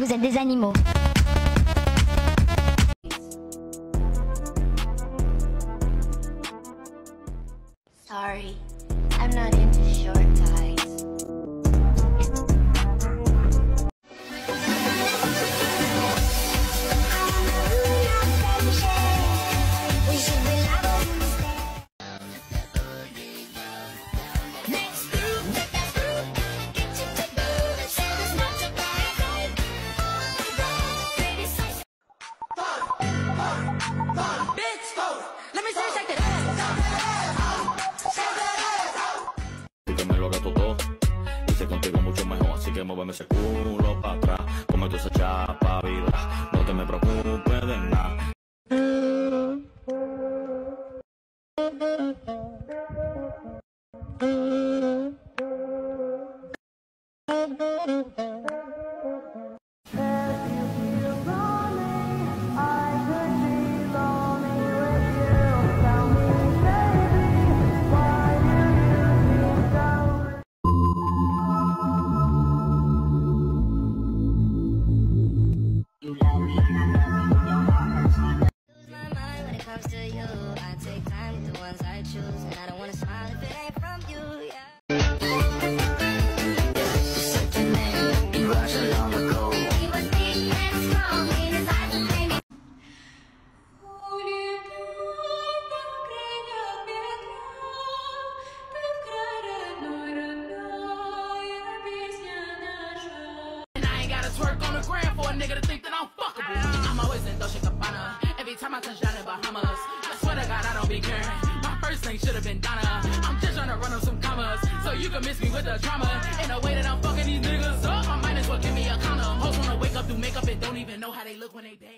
Vous êtes des animaux. Sorry, I'm not into short No te me preocupes de nada. I down in Bahamas. I swear to God, I don't be caring. My first name should have been Donna. I'm just trying to run up some commas. So you can miss me with the drama. In a way that I'm fucking these niggas up. I might as well give me a condom. Hoes wanna wake up, do makeup, and don't even know how they look when they dead.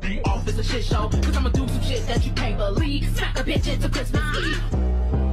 The office a shit show, cause I'ma do some shit that you can't believe. Smack a bitch into Christmas Eve.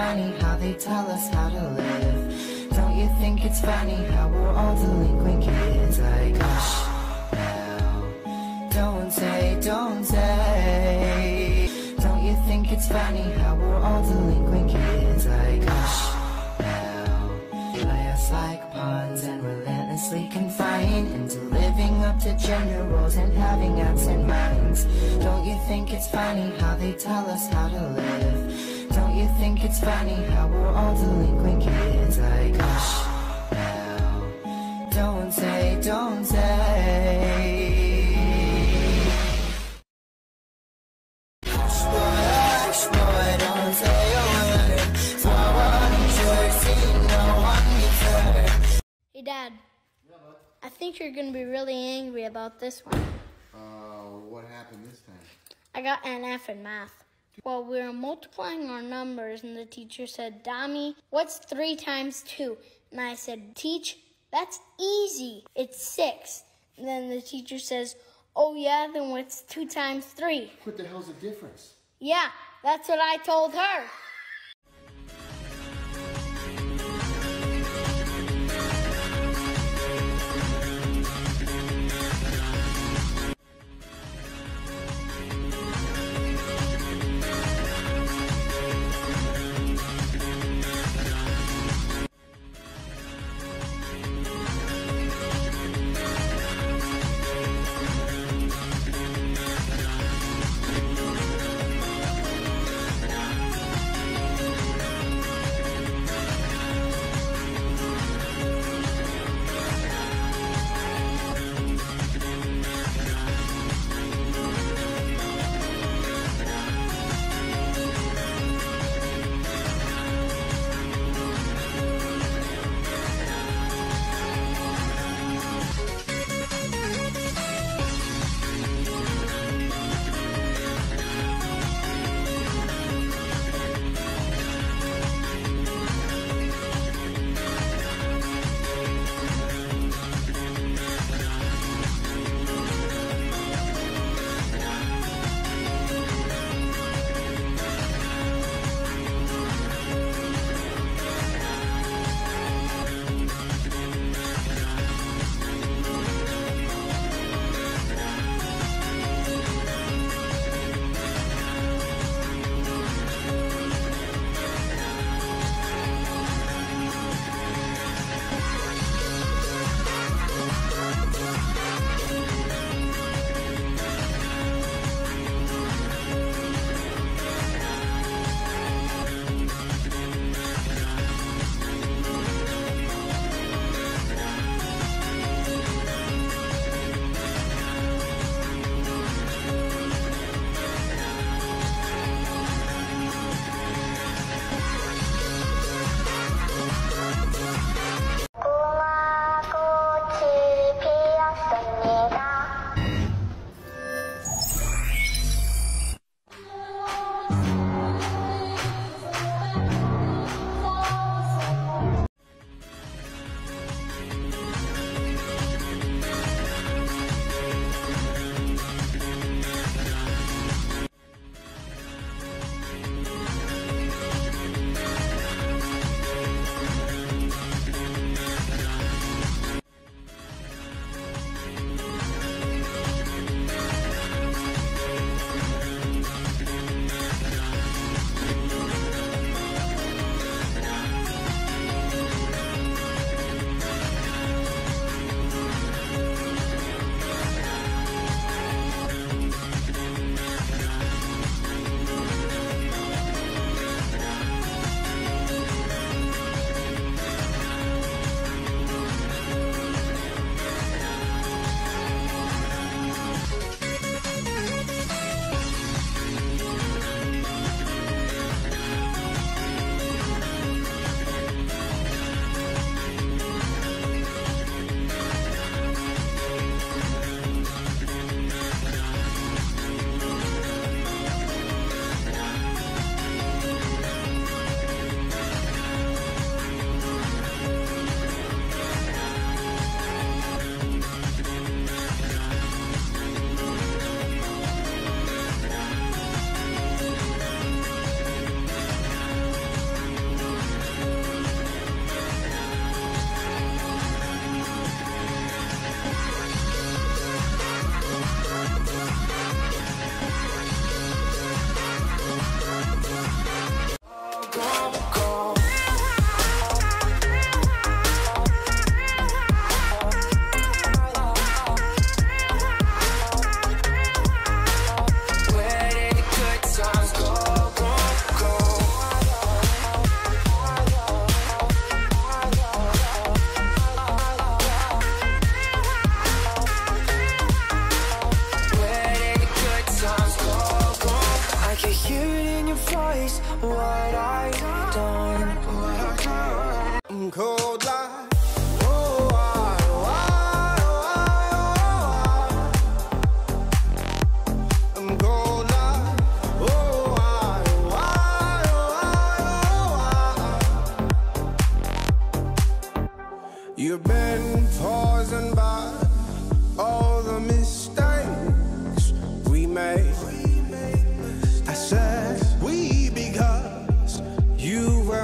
Funny how they tell us how to live. Don't you think it's funny how we're all delinquent kids? Like, hush now. Don't say, don't say. Don't you think it's funny how we're all delinquent kids? Like, hush now. Play us like pawns and relentlessly confine into living up to gender roles and having absent minds. Don't you think it's funny how they tell us how to live? Don't you think it's funny how we're all delinquent kids? Like, hush now. Don't say, don't say. Hush, boy, hush, boy, don't say a word. For one jersey, no one gets hurt. Hey, Dad. I think you're gonna be really angry about this one. Uh, what happened this time? I got an F in math. Well, we were multiplying our numbers, and the teacher said, Dami, what's three times two? And I said, Teach, that's easy. It's six. And then the teacher says, Oh, yeah, then what's two times three? What the hell's the difference? Yeah, that's what I told her.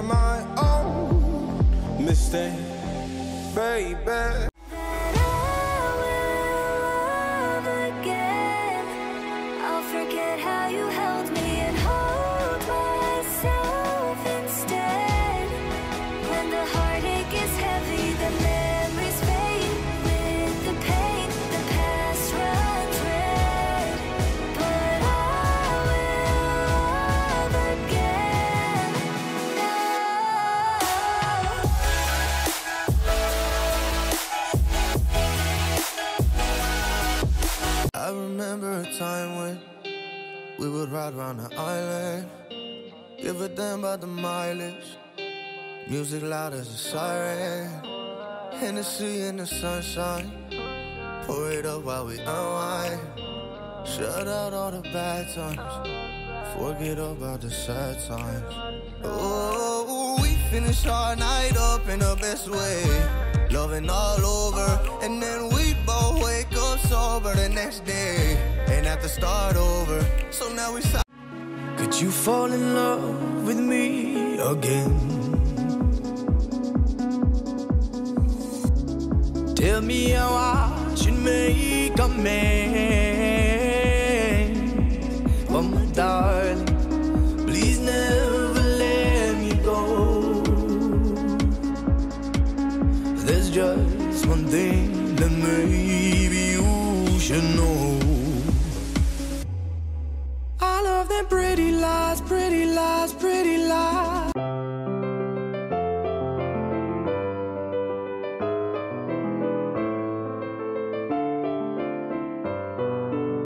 My own mistake, baby. Music loud as a siren, Hennessy in the sunshine. Pour it up while we unwind. Shut out all the bad times, forget about the sad times. Oh, we finish our night up in the best way. Loving all over, and then we both wake up sober the next day. And have to start over. So now we Could you fall in love with me again? Tell me how I should make a man. Oh, my darling, please never let me go. There's just one thing that maybe you should know.